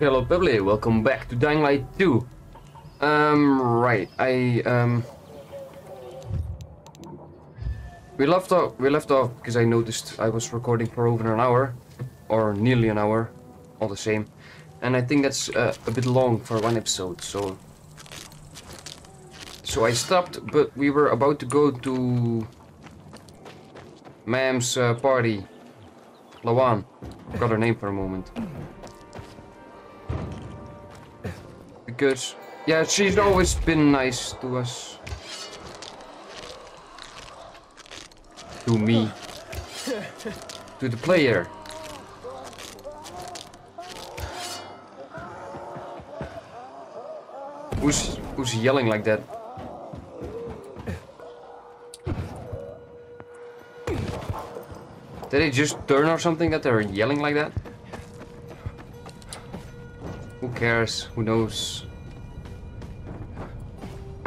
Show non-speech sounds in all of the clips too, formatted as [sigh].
Hello, Peble. Welcome back to Dying Light 2. Um, right. I um. We left off. We left off because I noticed I was recording for over an hour, or nearly an hour, all the same, and I think that's uh, a bit long for one episode. So. So I stopped, but we were about to go to Mam's uh, party. Lawan. Got her name for a moment. Because, yeah, she's always been nice to us. To me. To the player. Who's, who's yelling like that? Did they just turn or something that they're yelling like that? Who cares? Who knows?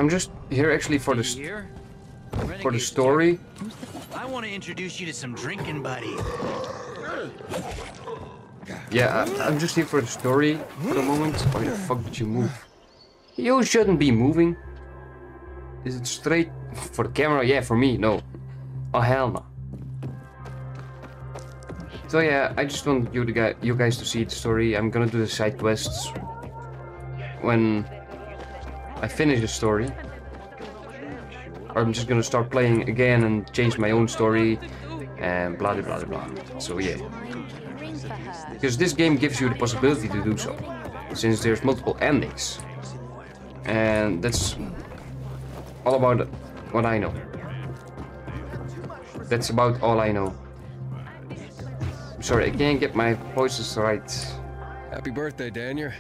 I'm just here actually for the Here? for the story. I want to introduce you to some drinking buddies. Yeah, I, I'm just here for the story for the moment. Why the fuck did you move? You shouldn't be moving. Is it straight [laughs] for the camera? Yeah, for me, no. Oh hell no. So yeah, I just want you to guy, you guys to see the story. I'm gonna do the side quests when I finish the story. Or I'm just gonna start playing again and change my own story and blah blah blah blah. So yeah. Because this game gives you the possibility to do so, since there's multiple endings. And that's all about what I know. That's about all I know. Sorry, I can't get my voices right. Happy birthday, Daniel.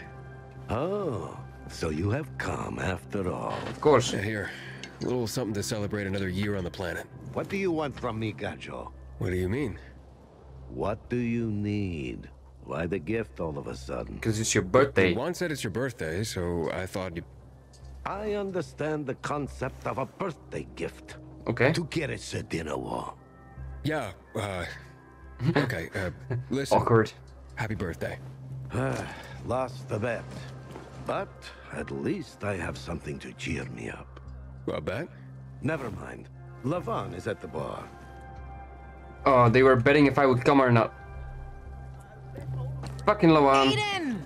Oh, so you have come after all. Of course. Yeah, here. A little something to celebrate another year on the planet. What do you want from me, Gacho? What do you mean? What do you need? Why the gift all of a sudden? Because it's your birthday. Juan said it's your birthday, so I thought you... I understand the concept of a birthday gift. Okay. To get us a dinner wall. Yeah, uh... [laughs] Okay, uh, listen. Awkward. Happy birthday. [sighs] Lost the bet. But at least I have something to cheer me up. A bet? Never mind. Lawan is at the bar. Oh, they were betting if I would come or not. Fucking Lawan. Aiden!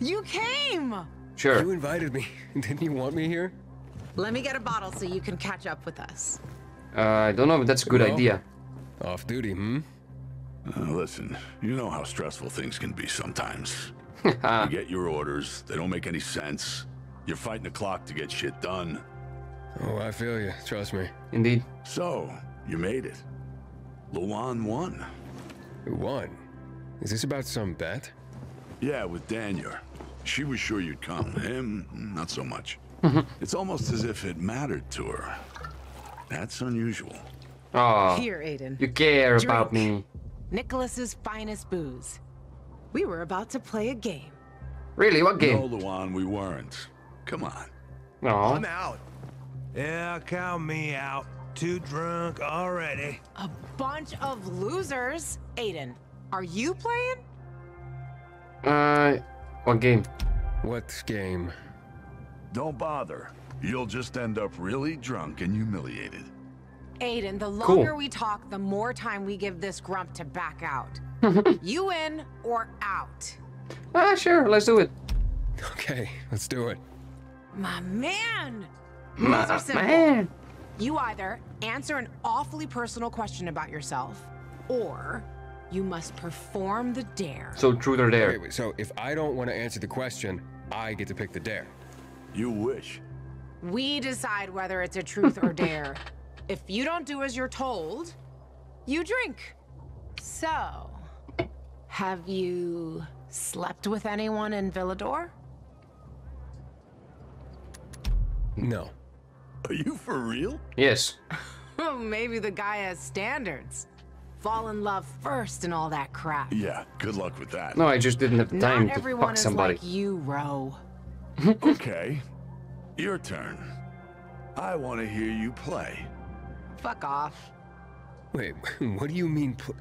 You came! Sure. You invited me. [laughs] Didn't you want me here? Let me get a bottle so you can catch up with us. Uh, I don't know, if that's a good Well. idea. Off duty, hmm? Uh, listen, you know how stressful things can be sometimes. [laughs] You get your orders, they don't make any sense. You're fighting the clock to get shit done. Oh, I feel you. Trust me. Indeed. So, you made it. Lawan won. Who won? Is this about some bet? Yeah, with Daniel. She was sure you'd come. Him, not so much. [laughs] it's almost as if it mattered to her. That's unusual. Oh, Here, Aiden. you care about me. Nicholas's finest booze. We were about to play a game. Really? What game? No, game? Lawan, we weren't. Come on. No. out. Yeah, count me out. Too drunk already. A bunch of losers. Aiden, are you playing? Uh, what game? What game? Don't bother. You'll just end up really drunk and humiliated. Aiden, the Cool. longer we talk, the more time we give this grump to back out. [laughs] you in or out? Ah, sure. Let's do it. Okay, let's do it. My man! Ma- Rules man. You either answer an awfully personal question about yourself, or you must perform the dare. So truth or Wait, dare? wait, so if I don't want to answer the question, I get to pick the dare. You wish. We decide whether it's a truth or [laughs] dare. If you don't do as you're told, you drink. So, have you slept with anyone in Villedor? No. Are you for real? Yes. [laughs] Oh, maybe the guy has standards. Fall in love first and all that crap. Yeah, good luck with that. No, I just didn't have the time Not to everyone fuck is somebody. like you, Ro. [laughs] Okay. Your turn. I want to hear you play. Fuck off. Wait, [laughs] what do you mean? Pl-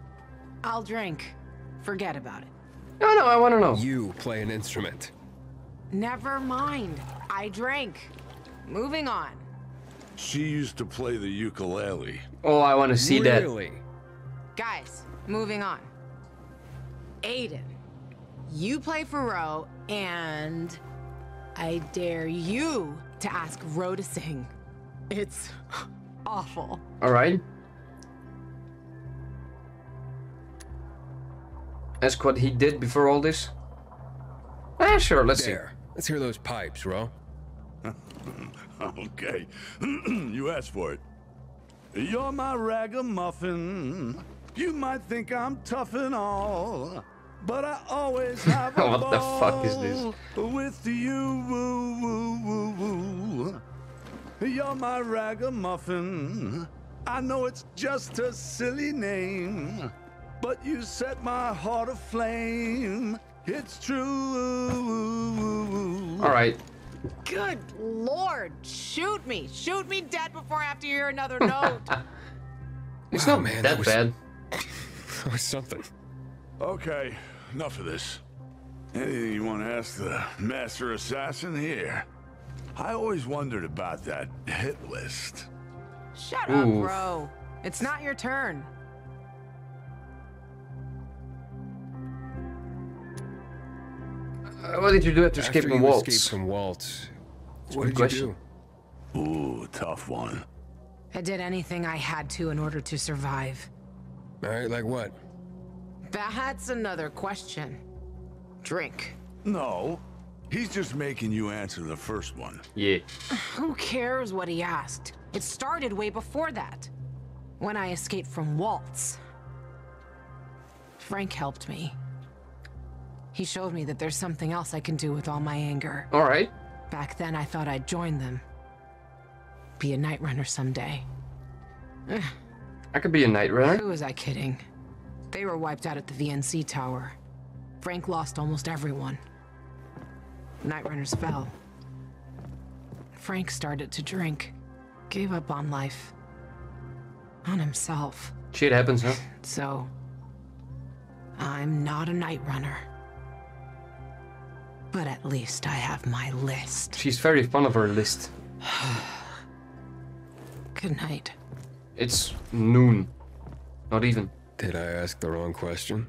I'll drink. Forget about it. No, no, I want to know. You play an instrument. Never mind. I drank. Moving on. She used to play the ukulele. Oh, I want to see that. really? Guys, moving on. Aiden, you play for Ro, and I dare you to ask Ro to sing. It's awful. All right. Ask what he did before all this. Ah, sure. Let's see. There. Let's hear those pipes, Ro. [laughs] Okay, [clears throat] you asked for it. You're my ragamuffin. You might think I'm tough and all, but I always [laughs] have a What the fuck is this? With you, woo, woo, woo, woo. You're my ragamuffin. I know it's just a silly name, but you set my heart aflame. It's true. All right. Good lord, shoot me. Shoot me dead before I have to hear another [laughs] note. It's Wow, not man, that that was- bad. [laughs] That was something. Okay, enough of this. Anything you want to ask the master assassin here? I always wondered about that hit list. Shut up, bro. It's not your turn. Uh, what did you do after After escaping you waltz? escaped from Waltz, a what good did you question. do? Ooh, tough one. I did anything I had to in order to survive. All right, like what? That's another question. Drink. No, he's just making you answer the first one. Yeah. [sighs] Who cares what he asked? It started way before that. When I escaped from Waltz. Frank helped me. He showed me that there's something else I can do with all my anger. All right. Back then, I thought I'd join them. Be a night runner someday. [sighs] I could be a night runner. Who was I kidding? They were wiped out at the VNC tower. Frank lost almost everyone. Night runners fell. Frank started to drink. Gave up on life. On himself. Shit happens, huh? So, I'm not a night runner. But at least I have my list. She's very fond of her list. [sighs] Good night. It's noon. Not even. Did I ask the wrong question?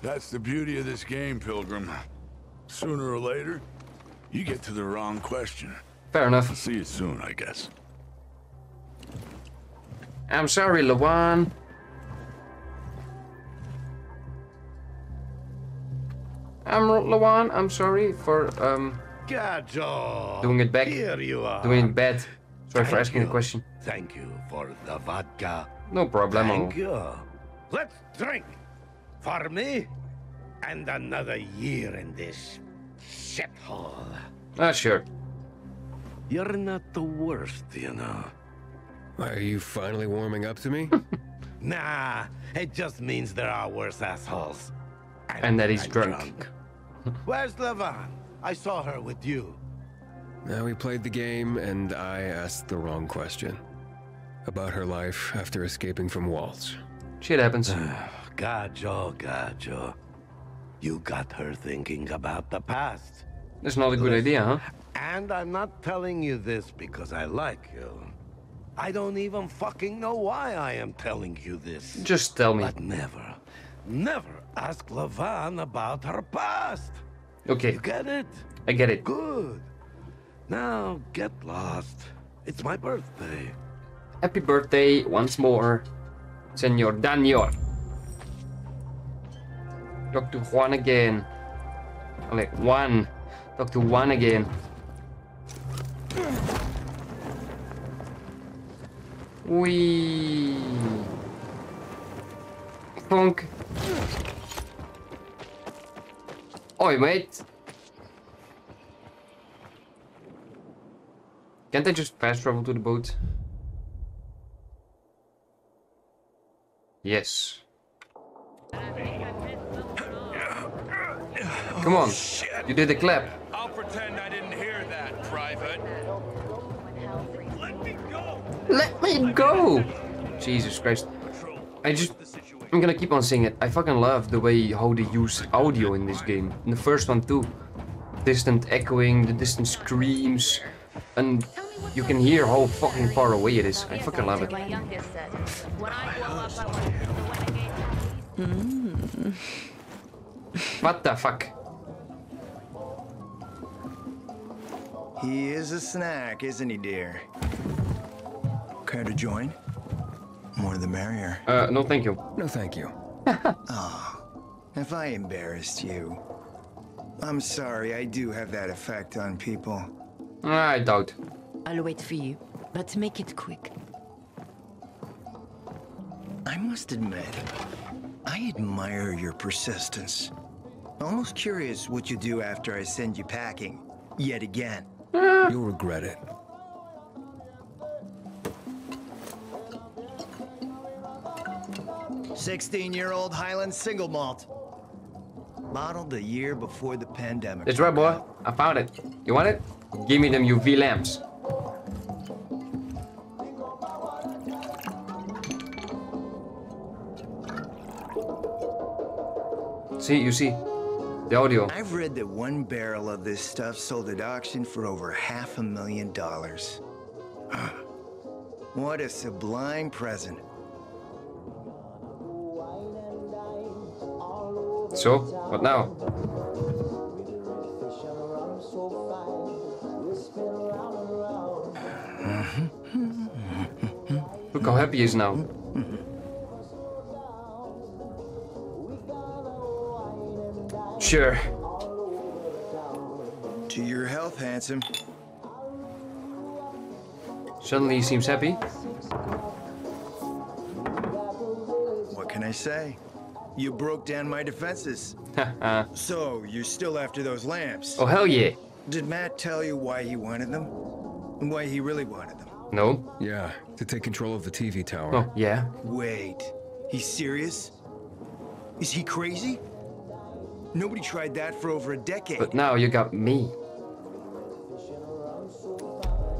That's the beauty of this game, Pilgrim. Sooner or later, you get to the wrong question. Fair enough. See you soon, I guess. I'm sorry, Lawan. I'm Lawan. I'm sorry for um Gajo! Doing it back. Here you are. doing it bad. Sorry for Thank asking the question. Thank you for the vodka. No problem. Thank you. Let's drink. For me, and another year in this shithole. Ah, sure. You're not the worst, you know. Why, Are you finally warming up to me? [laughs] Nah, it just means there are worse assholes. And that he's I'm drunk. [laughs] Where's Lawan? I saw her with you. now we played the game, and I asked the wrong question. About her life after escaping from Waltz. Shit happens. [sighs] Gajo, Gajo. You got her thinking about the past. That's not a good idea, huh? And I'm not telling you this because I like you. I don't even fucking know why I am telling you this. Just tell me. But never, never ask Lawan about her past. Okay, You get it? I get it. Good. Now get lost. It's my birthday. Happy birthday once more, Senor Daniel. Talk to Juan again. Like Juan. Talk to Juan again. Wee. Funk. Oi, mate. Can't I just fast travel to the boat? Yes. Come on. You did the clap. I'll pretend I didn't hear that, Private. Let me go! Jesus Christ. I just I'm gonna keep on saying it. I fucking love the way how they use audio in this game. In the first one too. Distant echoing, the distant screams, and you can hear how fucking far away it is. I fucking love it. My youngest said, when I grow up, I want to be the renegade. What the fuck? He is a snack, isn't he, dear? Care to join? More the merrier. Uh, no thank you. No, thank you. [laughs] If I embarrassed you, I'm sorry, I do have that effect on people. I doubt. I'll wait for you, but make it quick. I must admit, I admire your persistence. Almost curious what you do after I send you packing, yet again. You'll regret it. Sixteen-year-old Highland single malt. Bottled the year before the pandemic. It's right, boy. I found it. You want it? Give me them UV lamps. See, you see, the audio. I've read that one barrel of this stuff sold at auction for over half a million dollars. [sighs] what a sublime present. So, what now? [laughs] Look how happy he is now. Sure. To your health, handsome. Suddenly he seems happy. What can I say? You broke down my defenses. oh [laughs] So, you're still after those lamps. Oh, hell yeah. Did Matt tell you why he wanted them? And why he really wanted them? No. Yeah, to take control of the TV tower. Oh yeah. Wait, he's serious? Is he crazy? Nobody tried that for over a decade. But now you got me.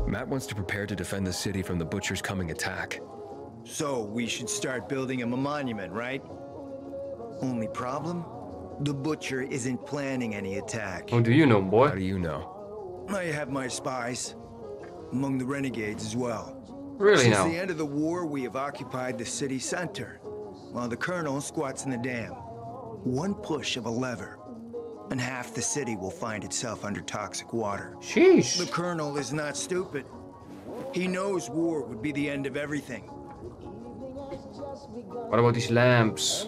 Matt wants to prepare to defend the city from the Butcher's coming attack. So, we should start building him a monument, right? Only problem? The Butcher isn't planning any attack. How do you know, boy? How do you know? I have my spies. Among the renegades as well. Really Since now? the end of the war, we have occupied the city center, while the colonel squats in the dam. One push of a lever, and half the city will find itself under toxic water. Sheesh. The colonel is not stupid. He knows war would be the end of everything. What about these lamps?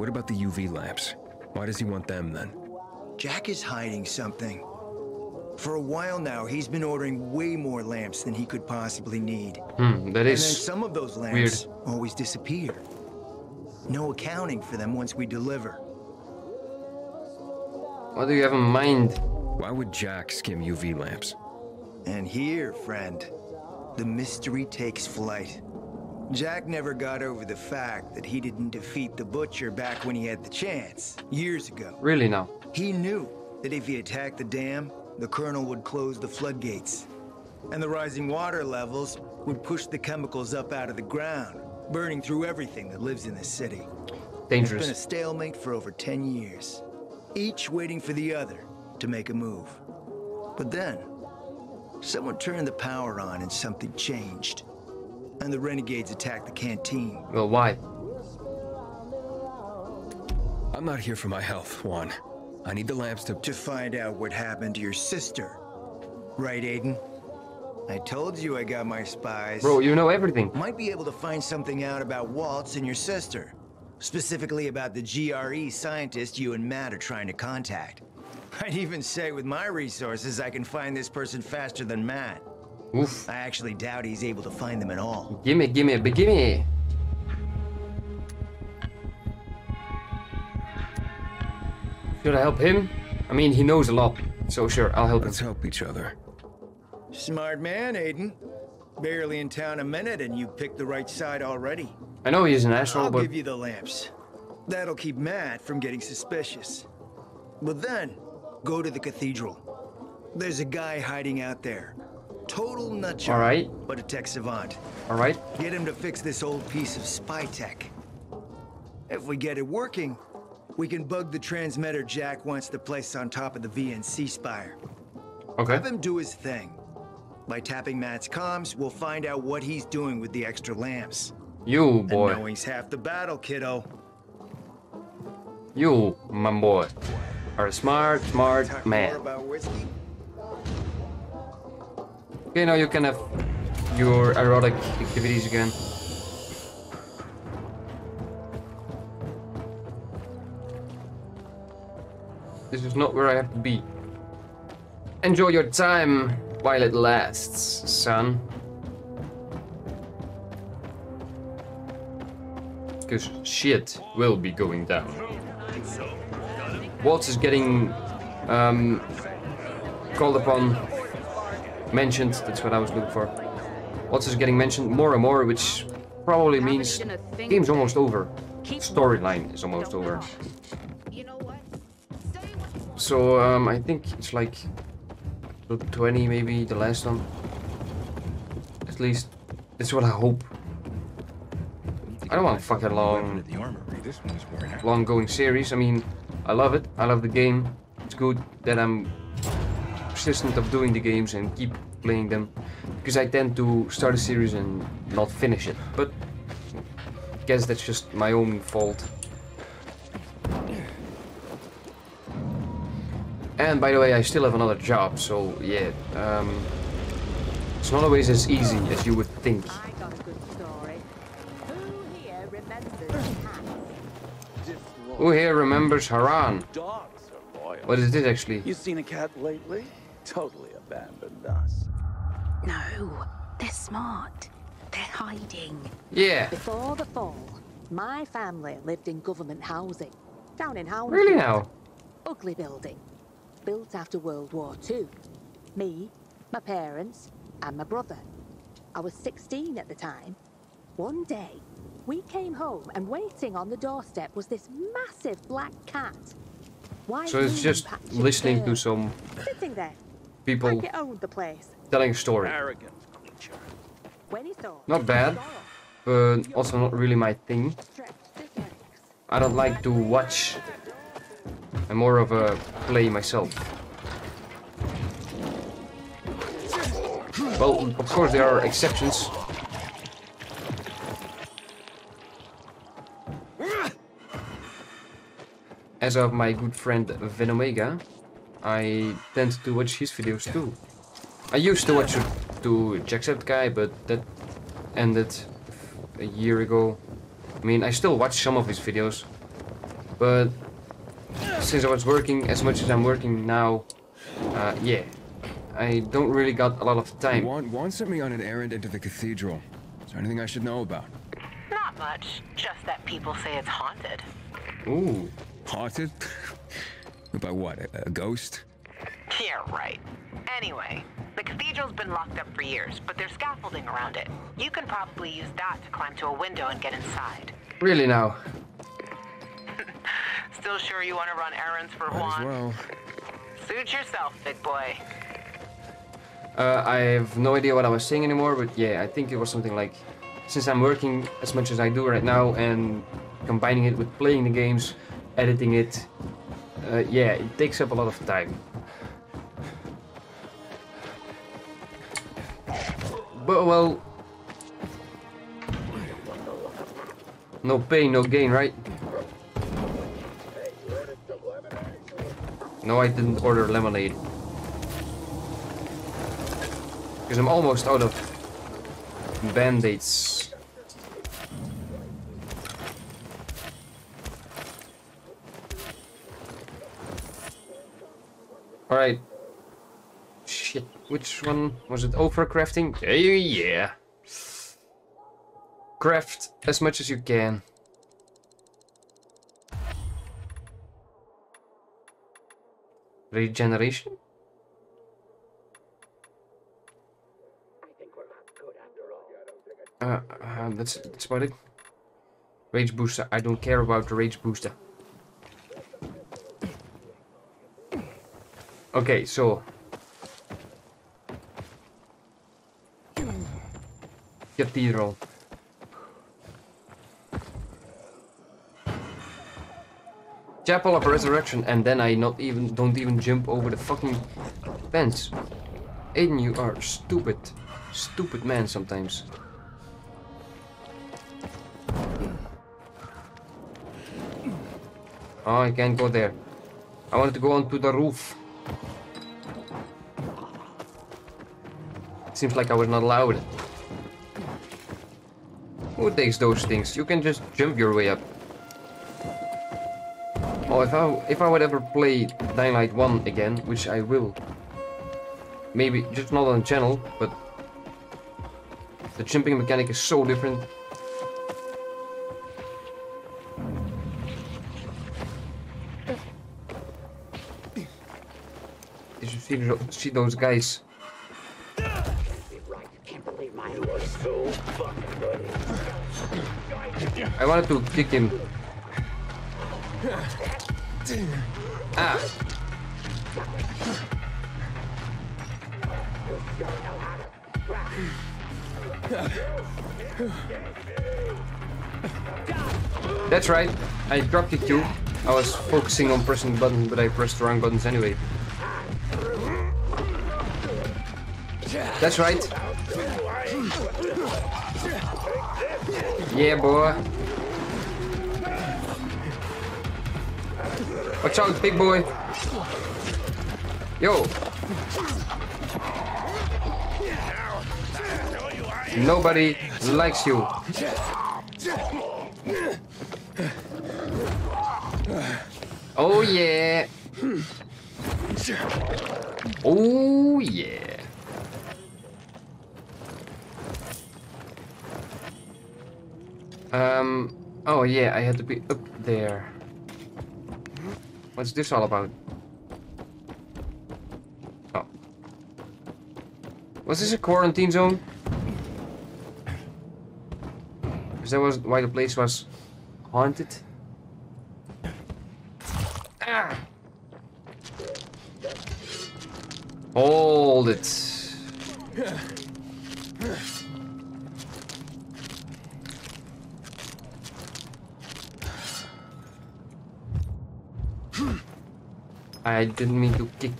What about the UV lamps? Why does he want them then? Jack is hiding something. For a while now, he's been ordering way more lamps than he could possibly need. Hmm, that And then some of those lamps always disappear. No accounting for them once we deliver. What do you have in mind? Why would Jack skim UV lamps? And here, friend, the mystery takes flight. Jack never got over the fact that he didn't defeat the Butcher back when he had the chance, years ago. Really now? He knew that if he attacked the dam, the Colonel would close the floodgates. And the rising water levels would push the chemicals up out of the ground, burning through everything that lives in the city. Dangerous. It's been a stalemate for over 10 years, each waiting for the other to make a move. But then, someone turned the power on and something changed. And the renegades attacked the canteen. Well, why? I'm not here for my health, Juan. I need the lamps to... To find out what happened to your sister. Right, Aiden? I told you I got my spies. Bro, you know everything. Might be able to find something out about Waltz and your sister. Specifically about the GRE scientist you and Matt are trying to contact. [laughs] I'd even say with my resources, I can find this person faster than Matt. Oof. I actually doubt he's able to find them at all. Gimme, gimme, but gimme. Should I help him? I mean, he knows a lot. So sure, I'll help him. Let's help each other. Smart man, Aiden. Barely in town a minute and you picked the right side already. I know he's an asshole, but I'll give you the lamps. That'll keep Matt from getting suspicious. But then, go to the cathedral. There's a guy hiding out there. Total nutjob. All right. But a tech savant. all right. Get him to fix this old piece of spy tech. If we get it working, we can bug the transmitter Jack wants to place on top of the VNC spire. Okay. Have him do his thing. By tapping Matt's comms, we'll find out what he's doing with the extra lamps. You boy. And knowing's half the battle, kiddo. You, my boy, are a smart, smart Talk man. About whiskey? Okay, now you can have your erotic activities again. This is not where I have to be. Enjoy your time while it lasts, son. Because shit will be going down. Waltz is getting um, called upon mentioned. That's what I was looking for. Waltz is getting mentioned more and more, which probably means game's almost over. Storyline is almost over. So um, I think it's like 20 maybe the last one. At least that's what I hope. I don't want a fucking long, The armory. This one's worn out. long going series. I mean, I love it. I love the game. It's good that I'm persistent of doing the games and keep playing them because I tend to start a series and not finish it. But I guess that's just my own fault. And by the way, I still have another job, so yeah, um, it's not always as easy as you would think. I got a good story. Who here remembers cats? Who here remembers Haran? Dogs are loyal. What is this actually? You seen a cat lately? Totally abandoned us. No, they're smart. They're hiding. Yeah. Before the fall, my family lived in government housing. Down in Hounslow. Really now? Ugly building. Built after World War II. Me, my parents, and my brother. I was 16 at the time. One day, we came home and waiting on the doorstep was this massive black cat. White So it's moon just patch of listening to some Sitting there. People Like it owned the place. telling a story. Arrogant creature. When he saw Not bad, but also not really my thing. I don't like to watch. I'm more of a play myself. Well, of course there are exceptions. As of my good friend Venomega, I tend to watch his videos too. I used to watch to Jacksepticeye, but that ended a year ago. I mean, I still watch some of his videos, but since I was working as much as I'm working now, uh, yeah, I don't really got a lot of time. Juan, Juan sent me on an errand into the cathedral. Is there anything I should know about? Not much, just that people say it's haunted. Ooh. Haunted? By what? A, a ghost? Yeah, right. Anyway, the cathedral's been locked up for years, but there's scaffolding around it. You can probably use that to climb to a window and get inside. Really now? [laughs] Still sure you want to run errands for Might as Juan? well. Suit yourself, big boy. Uh, I have no idea what I was saying anymore, but yeah, I think it was something like, since I'm working as much as I do right now and combining it with playing the games, editing it, uh, yeah, it takes up a lot of time. But well, no pain, no gain, right? No, I didn't order lemonade. Because I'm almost out of band-aids. Alright. Shit, which one was it? Over crafting? Yeah, yeah. Craft as much as you can. Regeneration? Uh, uh, that's, that's about it. Rage booster. I don't care about the rage booster. Okay, so. Cathedral. Chapel of Resurrection, and then I not even don't even jump over the fucking fence. Aiden, you are stupid, stupid man sometimes. Oh, I can't go there. I wanted to go onto the roof. Seems like I was not allowed. Who takes those things? You can just jump your way up. Oh, if I if I would ever play Dying Light 1 again, which I will. Maybe just not on channel, but the jumping mechanic is so different. Did You see, see those guys. I wanted to kick him. Ah. That's right. I dropped kicked you. I was focusing on pressing the button, but I pressed the wrong buttons anyway. That's right. Yeah, boy. Watch out, big boy. Yo. Nobody likes you. Oh yeah. Hmm. Oh Oh yeah, I had to be up there. What's this all about? Oh. Was this a quarantine zone? Because that was why the place was haunted. Ah! Hold it. I didn't mean to kick.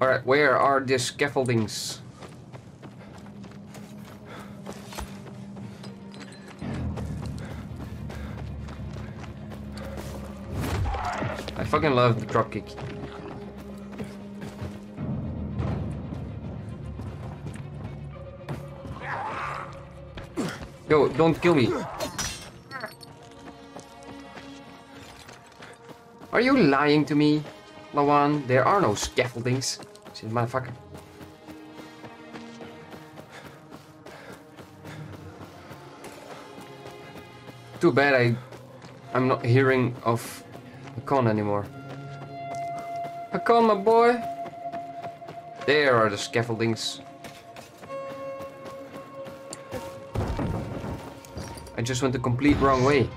Alright, where are the scaffoldings? I fucking love the dropkick. Yo, don't kill me. Are you lying to me, Lawan? There are no scaffoldings. See, motherfucker. Too bad I, I'm not hearing of Hakon anymore. Hakon, my boy. There are the scaffoldings. I just went the complete wrong way.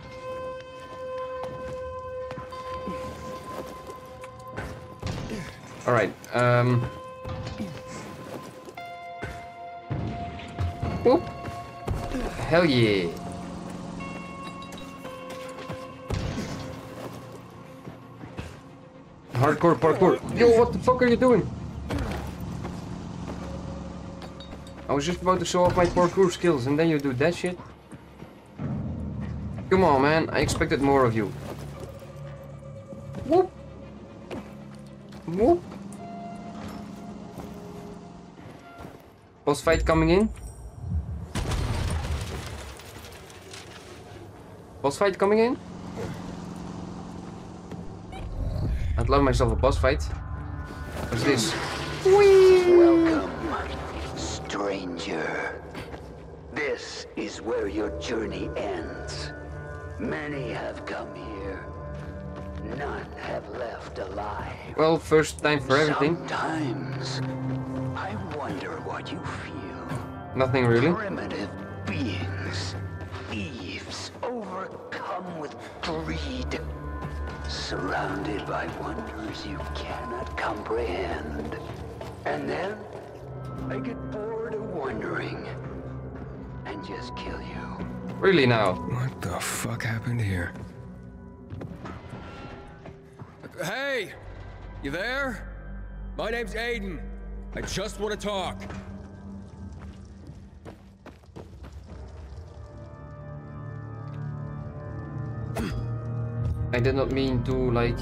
Alright, um... Whoop! Hell yeah! Hardcore parkour. Yo, what the fuck are you doing? I was just about to show off my parkour skills and then you do that shit? Come on, man. I expected more of you. Whoop! Whoop! Boss fight coming in. Boss fight coming in. I'd love myself a boss fight. What's this? Welcome, stranger. This is where your journey ends. Many have come here. None have left alive. Well, first time for everything. Sometimes wonder what you feel. Nothing really. Primitive beings, thieves, overcome with greed, surrounded by wonders you cannot comprehend. And then I get bored of wondering and just kill you. Really now? What the fuck happened here? Hey! You there? My name's Aiden. I just want to talk. I did not mean to, like...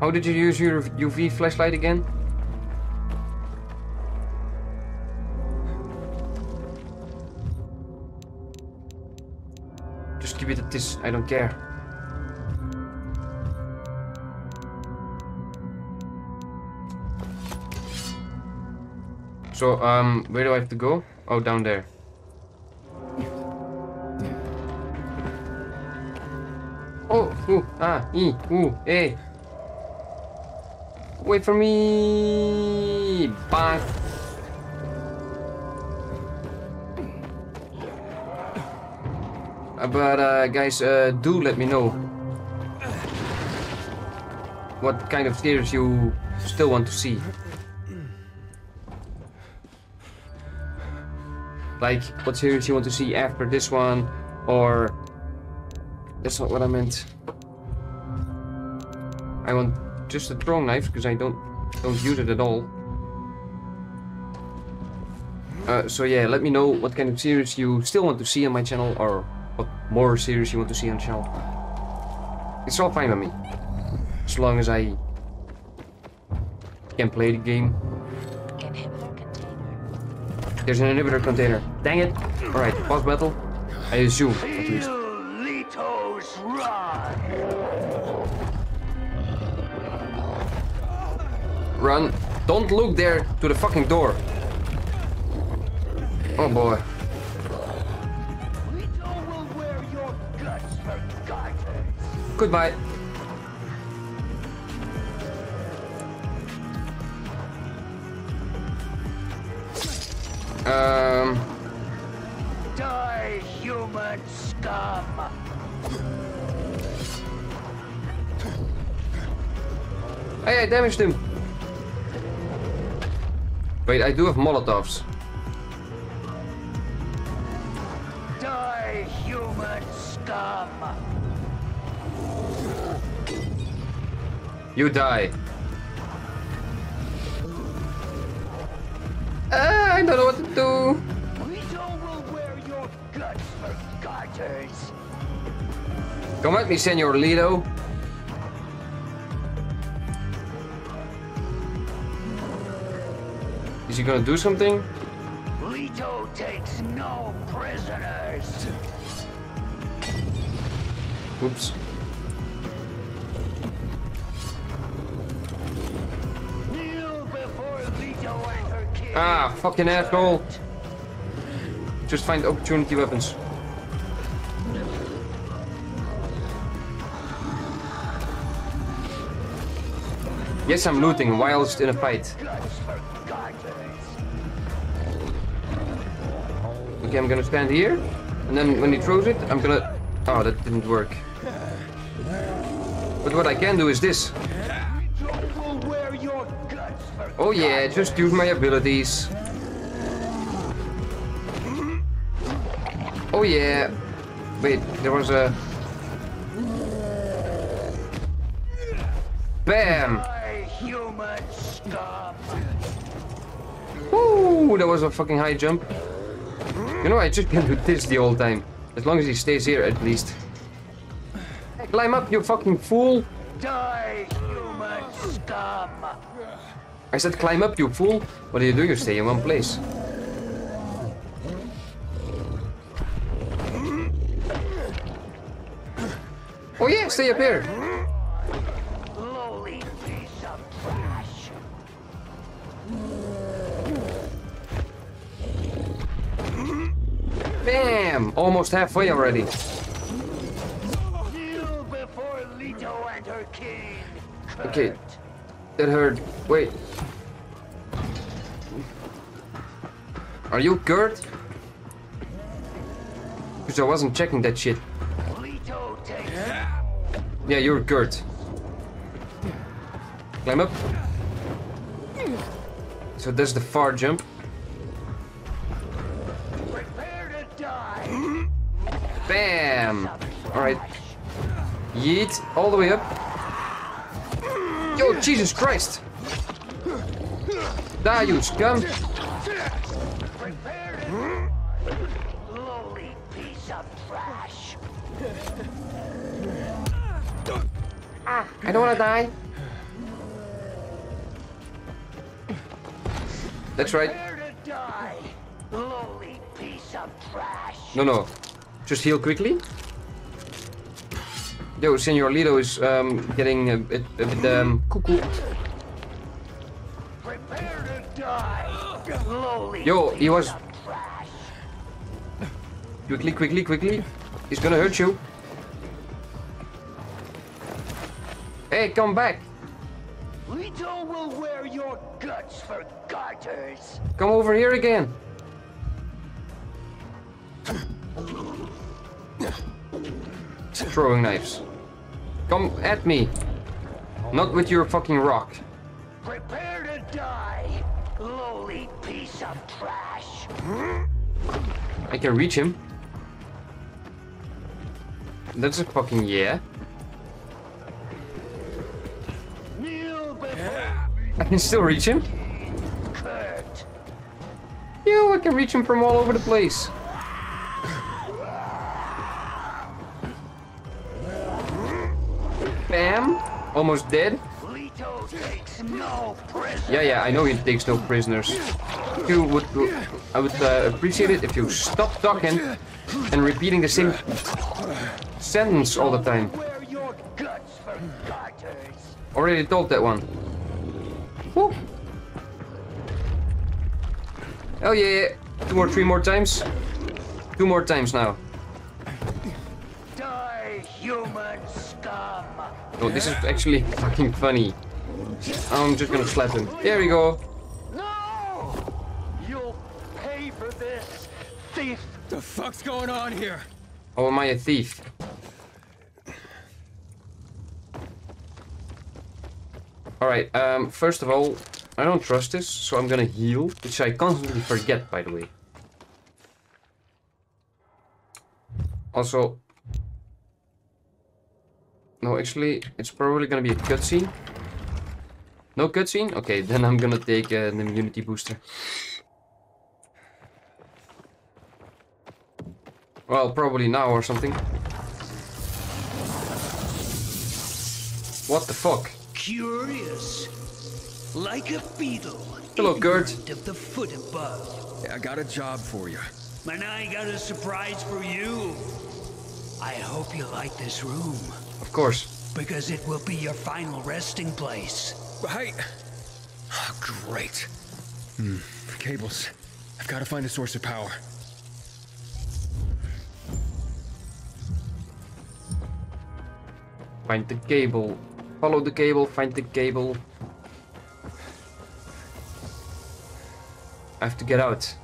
How did you use your UV flashlight again? Just give this, I don't care. So, um, where do I have to go? Oh, down there. Oh, ooh, ah, ee, ooh, eh. Wait for me! Bye. But, uh, guys, uh, do let me know what kind of series you still want to see. Like, what series you want to see after this one, or... That's not what I meant. I want just a throwing knife, because I don't don't use it at all. Uh, so yeah, let me know what kind of series you still want to see on my channel, or more series you want to see on the channel. It's all fine with me. As long as I can play the game. There's an inhibitor container. Dang it! Alright, boss battle. I assume, at least. Run! Run. Don't look there to the fucking door. Oh boy. Goodbye. Um. Die, human scum! Hey, I damaged him. Wait, I do have Molotovs. Die, human scum! You die. Ah, I don't know what to do. Lito will wear your guts for garters! Come at me, Senor Lito. Is he gonna do something? Lito takes no prisoners! Oops. Ah, fucking asshole. Just find opportunity weapons. Yes, I'm looting whilst in a fight. Okay, I'm gonna stand here, and then when he throws it, I'm gonna... Oh, that didn't work. But what I can do is this. Oh yeah, just use my abilities. Oh yeah. Wait, there was a... Bam! Ooh, that was a fucking high jump. You know, I just can do this the whole time. As long as he stays here, at least. Climb up, you fucking fool! Die! I said climb up, you fool! What do you do? You stay in one place. Oh yeah, stay up here! Lowly piece of! Bam! Almost halfway already. Kneel before Lito and her king! Okay. That hurt. Wait. Are you Kurt? Because I wasn't checking that shit. Yeah, you're Kurt. Climb up. So that's the far jump. Bam! Alright. Yeet, all the way up. Yo, Jesus Christ! Die, you scum! I don't wanna die. That's right. Prepare to die. Of trash. No, no. Just heal quickly. Yo, Senor Lito is um, getting a bit, a bit um, cuckoo. Prepare to die. Yo, he was... Quickly, quickly, quickly. He's gonna hurt you. Hey, come back. Lito will wear your guts for garters. Come over here again. Throwing knives. Come at me. Not with your fucking rock. Prepare to die. Lowly piece of trash. I can reach him. That's a fucking yeah. I can still reach him. Yo, I can reach him from all over the place. Bam! Almost dead. Yeah, yeah, I know he takes no prisoners. You would, I would uh, appreciate it if you stop talking and repeating the same sentence all the time. Already told that one. Oh yeah, yeah. Two or three more times. Two more times now. Die, human scum. Oh, this is actually fucking funny. I'm just gonna slap him. There we go. No! You'll pay for this, thief. The fuck's going on here? Oh, am I a thief? Alright, um, first of all, I don't trust this, so I'm gonna heal, which I constantly forget, by the way. Also... No, actually, it's probably gonna be a cutscene. No cutscene? Okay, [laughs] then I'm gonna take uh, an immunity booster. Well, probably now or something. What the fuck? Curious. Like a beetle. Hello, Gert. Of the foot above. I got a job for you. And I got a surprise for you. I hope you like this room. Of course. Because it will be your final resting place. Right. Oh, great. Hmm. Cables. I've got to find a source of power. Find the cable. Follow the cable, find the cable. I have to get out.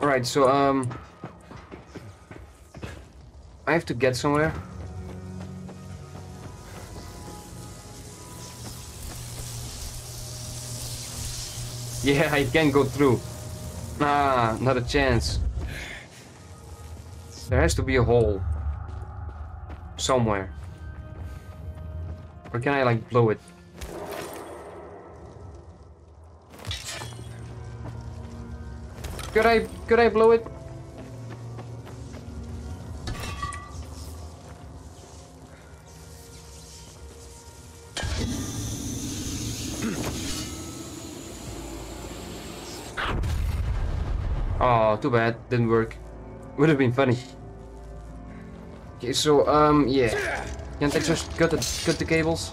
Alright, so um I have to get somewhere. [laughs] Yeah, I can't go through. Nah, not a chance. There has to be a hole. Somewhere. Or can I like blow it? Could I could I blow it? [clears throat] Oh, too bad. Didn't work. Would have been funny. Okay, so um, yeah. Can't I just cut the cut the cables?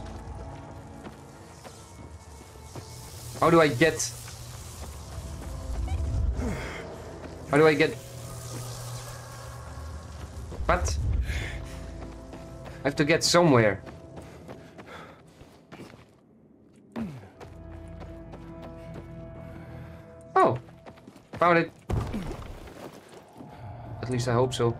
How do I get? How do I get? What? I have to get somewhere. Oh, found it. At least I hope so.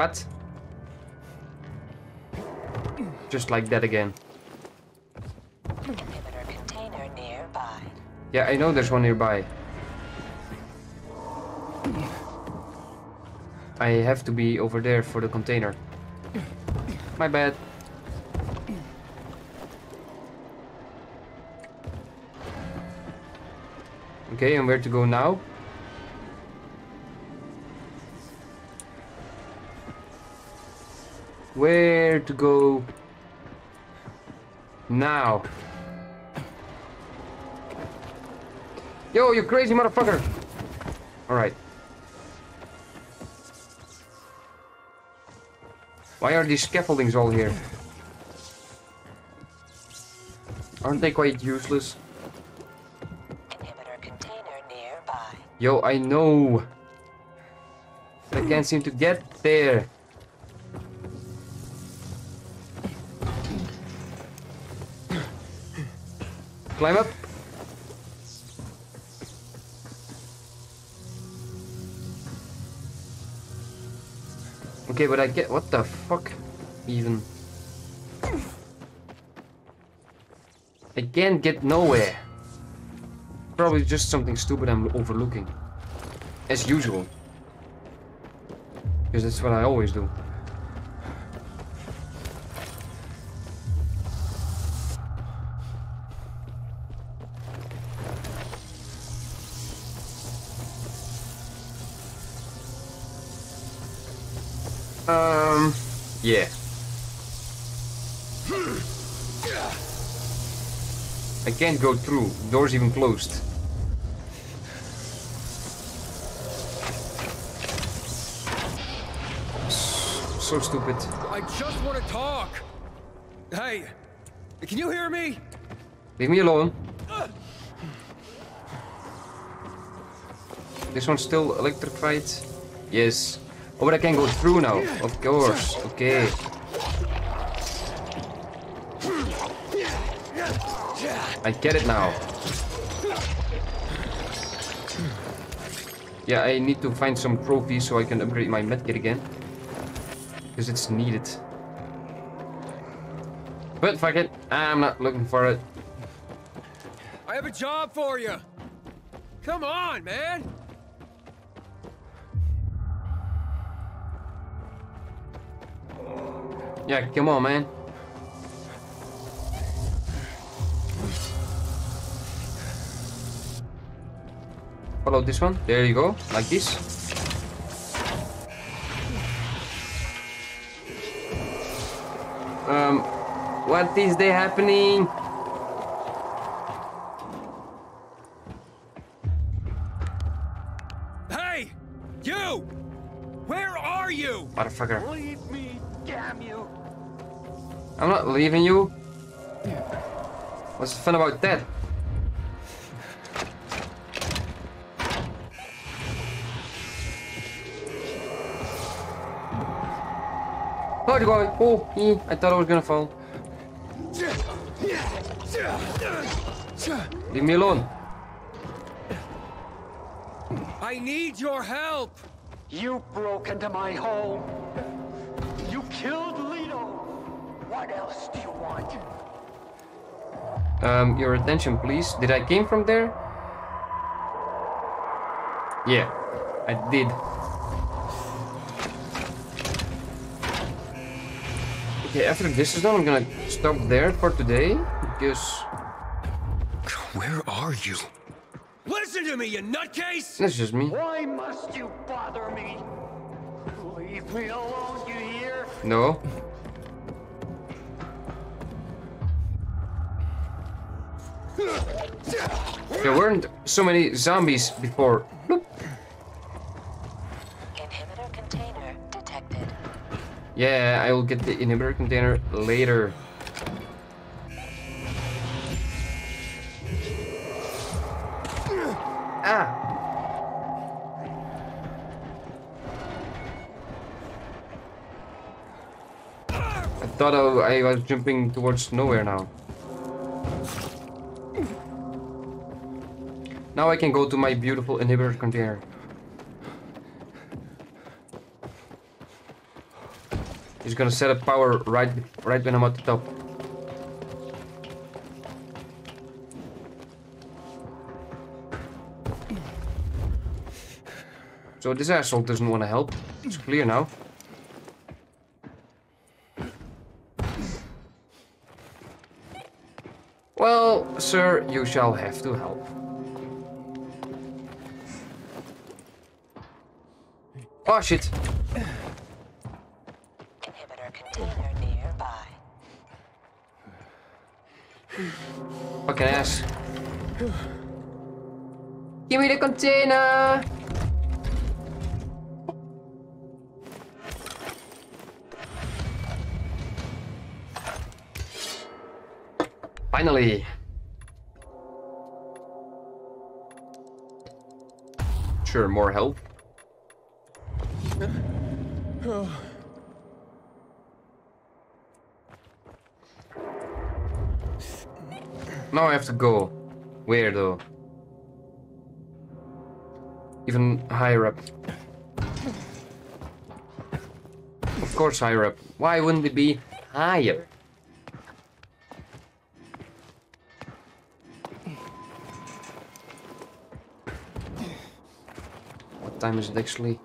What? Just like that again. Inhibitor container nearby. Yeah, I know there's one nearby. I have to be over there for the container. My bad. Okay, and where to go now? Where to go now? Yo, you crazy motherfucker! Alright. Why are these scaffoldings all here? Aren't they quite useless? Inhibitor container nearby. Yo, I know. I can't seem to get there. Climb up. Okay, but I get what the fuck even. I can't get nowhere. Probably just something stupid I'm overlooking. As usual. Because that's what I always do. Can't go through. Door's even closed. So stupid. I just want to talk. Hey, can you hear me? Leave me alone. This one's still electrified. Yes. Oh, but I can go through now. Of course. Okay. I get it now. Yeah, I need to find some trophies so I can upgrade my medkit again. Because it's needed. But fuck it. I'm not looking for it. I have a job for you. Come on, man. Yeah, come on, man. Follow this one. There you go. Like this. Um, what is there happening? Hey, you! Where are you? Motherfucker. Leave me, damn you! I'm not leaving you. What's the fun about that? Oh, it's going. Oh, eh, I thought I was gonna fall. Leave me alone. I need your help. You broke into my home. You killed Lito. What else do you want? Um, your attention, please. Did I came from there? Yeah, I did. Okay, after this is done, I'm gonna stop there for today because Where are you? Listen to me, you nutcase! that's just me. Why must you bother me? Leave me alone, you hear? No. [laughs] There weren't so many zombies before. Bloop. Yeah, I will get the inhibitor container later. Ah! I thought I, was jumping towards nowhere now. Now I can go to my beautiful inhibitor container. He's gonna set up power right right when I'm at the top. So this asshole doesn't want to help. It's clear now. Well, sir, you shall have to help. Oh shit. Inhibitor container nearby. Fucking ass. Give me the container! Finally! Sure, more help. Now I have to go. Where though? Even higher up. Of course higher up. Why wouldn't it be higher? What time is it actually?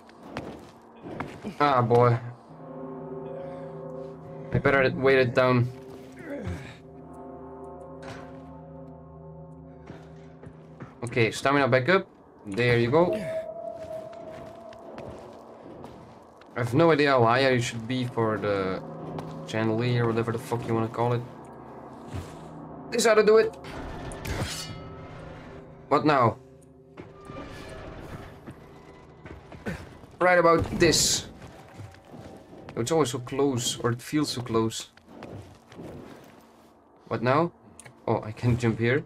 Ah boy. I better wait it down. Okay, stamina back up. There you go. I have no idea how high you should be for the chandelier, whatever the fuck you want to call it. This is how to do it. What now? Right about this. It's always so close, or it feels so close. What now? Oh, I can jump here.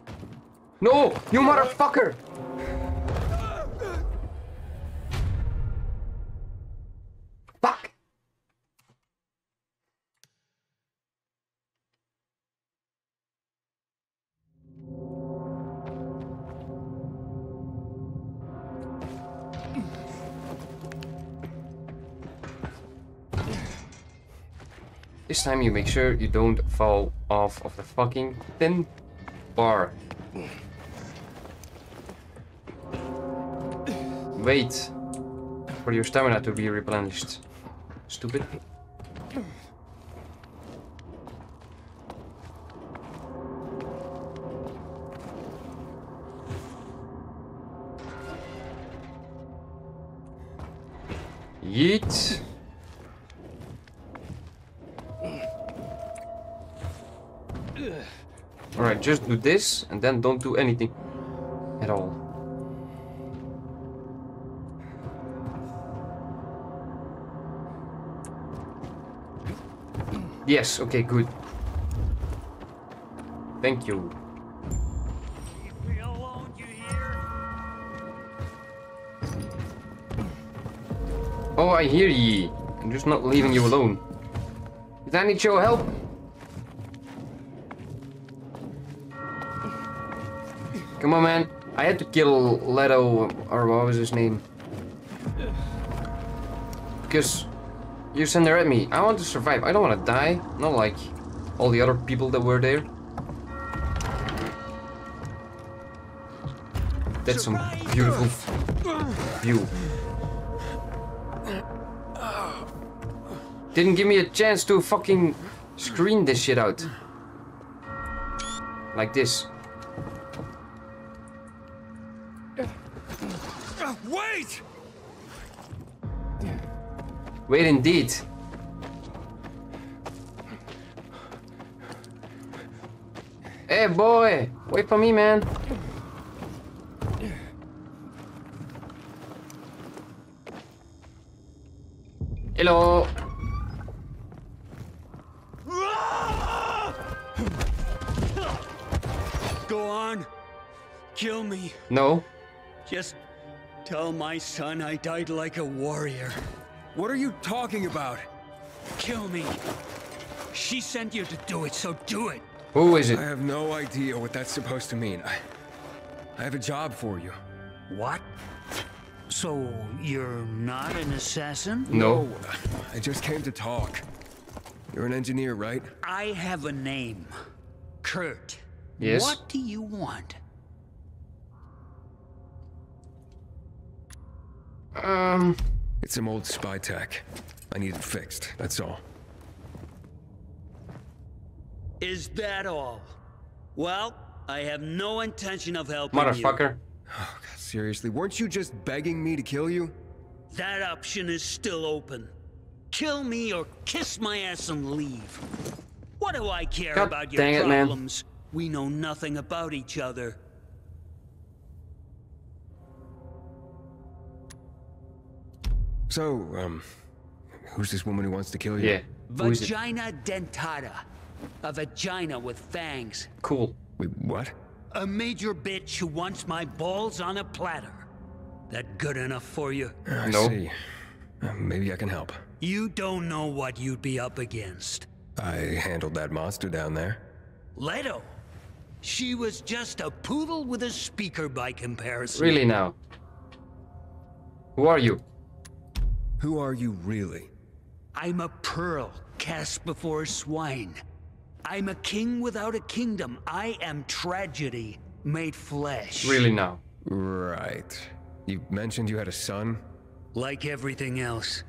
No! You motherfucker! Fuck! This time you make sure you don't fall off of the fucking thin bar. Wait for your stamina to be replenished. Stupid. Yeet. Alright, just do this and then don't do anything Yes, okay, good. Thank you. Oh, I hear ye. I'm just not leaving you alone. Did I need your help? Come on, man. I had to kill Lito, or what was his name? Because you sent her at me. I want to survive. I don't want to die. Not like all the other people that were there. That's some beautiful view. Didn't give me a chance to fucking screen this shit out. Like this. Wait indeed. Hey boy, wait for me man. Hello. Go on. Kill me. No. Just tell my son I died like a warrior. What are you talking about? Kill me. She sent you to do it, so do it. Who is it? I have no idea what that's supposed to mean. I, I have a job for you. What? So you're not an assassin? No. I just came to talk. You're an engineer, right? I have a name. Kurt. Yes. What do you want? Um. It's some old spy tech. I need it fixed, that's all. Is that all? Well, I have no intention of helping you. Motherfucker. Oh, God, seriously, weren't you just begging me to kill you? That option is still open. Kill me or kiss my ass and leave. What do I care God about your dang it, man. problems? We know nothing about each other. So, um, who's this woman who wants to kill you? Yeah. Who is it? Vagina dentata. A vagina with fangs. Cool. Wait, what? A major bitch who wants my balls on a platter. That good enough for you? I No. see. Uh, maybe I can help. You don't know what you'd be up against. I handled that monster down there. Lito. She was just a poodle with a speaker by comparison. Really now? Who are you? Who are you really? I'm a pearl cast before swine. I'm a king without a kingdom. I am tragedy made flesh. Really now? Right. You mentioned you had a son? Like everything else,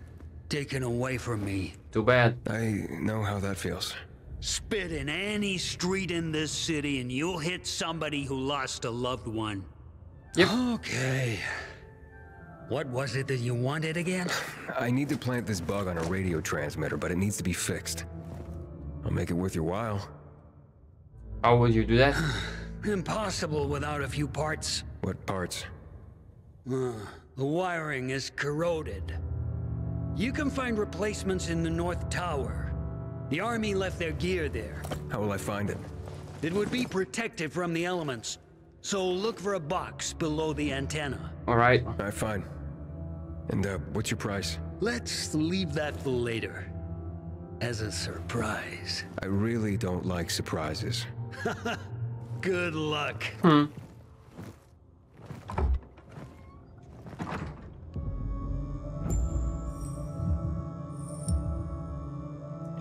taken away from me. Too bad. I know how that feels. Spit in any street in this city and you'll hit somebody who lost a loved one. Yep. Okay. What was it that you wanted again? I need to plant this bug on a radio transmitter, but it needs to be fixed. I'll make it worth your while. How will you do that? [sighs] Impossible without a few parts. What parts? Uh, the wiring is corroded. You can find replacements in the North Tower. The army left their gear there. How will I find it? It would be protected from the elements. So look for a box below the antenna. Alright. Alright, fine. And, uh, what's your price? Let's leave that for later. As a surprise. I really don't like surprises. [laughs] Good luck. Hmm.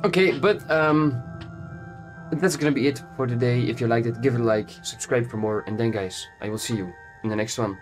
Okay, but um that's gonna be it for today. If you liked it, give it a like, subscribe for more, and then guys, I will see you in the next one.